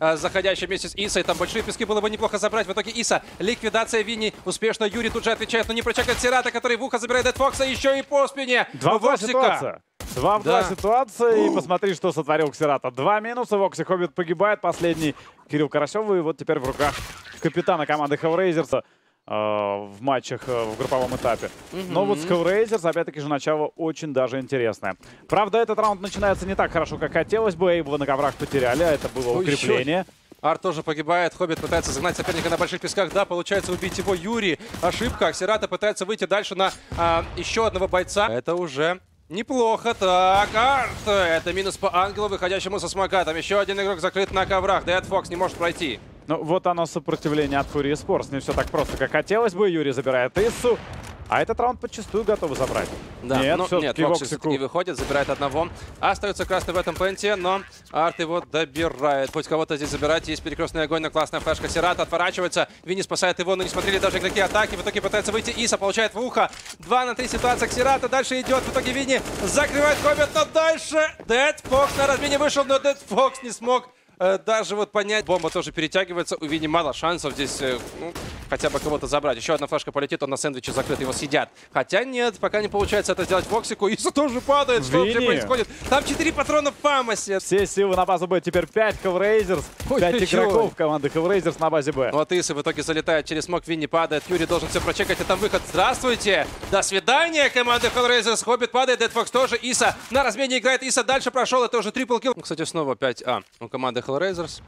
э, заходящий вместе с Исой. Там большие пески было бы неплохо забрать. В итоге Иса, ликвидация Винни. Успешно Юрий тут же отвечает, но не прочекает Сирата, который в ухо забирает Дед Фокса. Еще и по спине. Два два Воксика. ситуация. Два в два Да. ситуация. И посмотри, что сотворил Ксерата. Два минуса. Вокси Хоббит погибает. Последний Кирилл Карасев. И вот теперь в руках капитана команды э, в матчах э, в групповом этапе. Но вот Hellraisers, опять-таки же, начало очень даже интересное. Правда, этот раунд начинается не так хорошо, как хотелось бы. Эйбла на коврах потеряли, а это было Ой, укрепление. Арт тоже погибает. Хоббит пытается загнать соперника на больших песках. Да, получается убить его Юрий. Ошибка. Аксерата пытается выйти дальше на а, еще одного бойца. Это уже неплохо. Так, Арт. Это минус по ангелу, выходящему со смока. Там еще один игрок закрыт на коврах. Дед Фокс не может пройти. Ну, вот оно сопротивление от Фурии Спорс. Не все так просто, как хотелось бы. Юрий забирает Иссу. А этот раунд подчастую готовы забрать. Да, нет, ну, нет, все-таки Вокс Воксику все-таки выходит, забирает одного. Остается красный в этом пенте, но Арт его добирает. Хоть кого-то здесь забирать. Есть перекрестный огонь, но классная флешка. Сират отворачивается. Винни спасает его, но не смотрели даже игроки атаки. В итоге пытается выйти. Иса получает в ухо. 2 на 3 ситуация Ксирата. Дальше идет. В итоге Винни закрывает Хоббит, но дальше Дед Фокс на размене вышел, но Дед Фокс не смог даже вот понять. Бомба тоже перетягивается. У Винни мало шансов здесь э, ну, хотя бы кого-то забрать. Еще одна флешка полетит, он на сэндвиче закрыт, его съедят. Хотя нет, пока не получается это сделать Воксику. Иса тоже падает. Что вообще происходит? Там 4 патрона в Фамосе. Все силы на базу Б. Теперь 5 Hellraisers. Ой, 5 ой, игроков команды Hellraisers на базе Б. Вот Иса в итоге залетает через смог, Винни падает. Юрий должен все прочекать, и там выход. Здравствуйте! До свидания, команда Hellraisers. Хоббит падает, Дед Фокс тоже. Иса на размене играет. Иса дальше прошел, это уже трипл килл. Кстати, снова 5А у команды Hellraisers.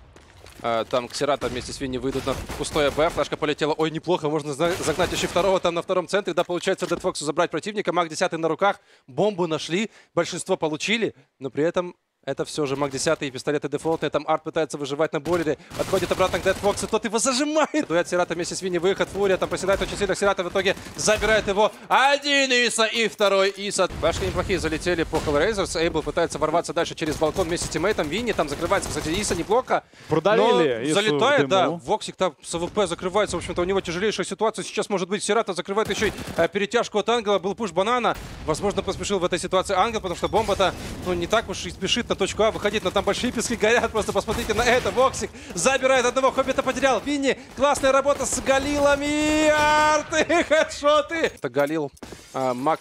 А, Там Ксерата вместе с Винни выйдут на пустое Б. Флешка полетела. Ой, неплохо. Можно за- загнать еще второго там на втором центре. Да, получается Дед Фоксу забрать противника. Маг 10 на руках. Бомбу нашли. Большинство получили. Но при этом это все же Маг 10 и пистолеты дефолтные. Там Арт пытается выживать на бойлере. Отходит обратно к Дед Фоксу. Тот его зажимает. Дуэт Сирата вместе с Винни. Выход. Фурия там проседает очень сильно. Сирата в итоге забирает его. Один Иса и второй Иса. Башки неплохие залетели по Hellraisers. Эйбл пытается ворваться дальше через балкон вместе с тиммейтом. Винни там закрывается. Кстати, Иса неплохо. Продавили Ису залетает, да. Воксик там с АВП закрывается. В общем-то, у него тяжелейшая ситуация. Сейчас, может быть, Сирата закрывает еще и э, перетяжку от Ангела. Был пуш банана. Возможно, поспешил в этой ситуации Ангел, потому что бомба-то ну, не так уж и спешит на точку А выходить. Но там большие пески горят. Просто посмотрите на это. Воксик забирает одного. Хоббита потерял. Винни. Классная работа с Галилами. Арты, хэдшоты. Это Галил. а, Мак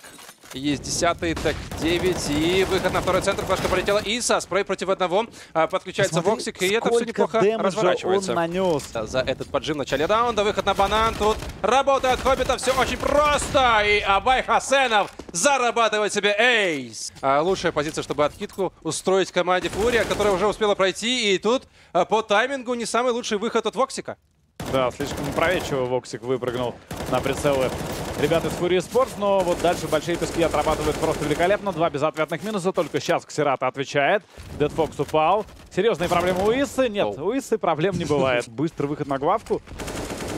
есть десятый, так 9. И выход на второй центр. Флешка полетела. Иса. Спрей против одного. А, Подключается Посмотри, Воксик. И это все неплохо разворачивается. он нанес. За этот поджим в начале раунда. Выход на банан. Тут работает Хоббита. Все очень просто. И Абай Хасенов зарабатывает себе эйс. А, лучшая позиция, чтобы откидку устроить команде Фурия, которая уже успела пройти. И тут а, по таймингу не самый лучший выход от Воксика. Да, слишком опрометчиво Воксик выпрыгнул на прицелы ребята из Фурии Спортс, но вот дальше большие Б пески отрабатывают просто великолепно. Два безответных минуса, только сейчас Ксерата отвечает. Дед Фокс упал. Серьезные проблемы у Исы? Нет, у Исы проблем не бывает. Быстрый выход на главку.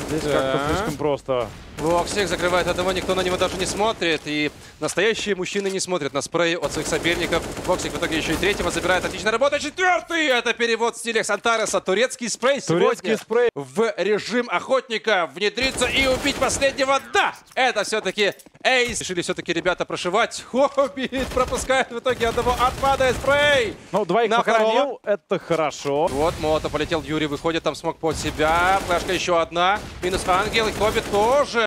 Здесь как-то слишком просто. Воксик закрывает одного, никто на него даже не смотрит. И настоящие мужчины не смотрят на спреи от своих соперников. Воксик в итоге еще и третьего забирает. Отличная работа. Четвертый! Это перевод в стиле Сантареса. Турецкий спрей Турецкий сегодня спрей. в режим охотника. Внедриться и убить последнего. Да! Это все-таки эйс. Решили все-таки ребята прошивать. Хоббит пропускает в итоге одного. Отпадает спрей. Ну, двоих На похоронил, второго. это хорошо. Вот, Мото полетел. Юрий выходит. Там смог под себя. Флешка еще одна. Минус Ангел. И Хоббит тоже.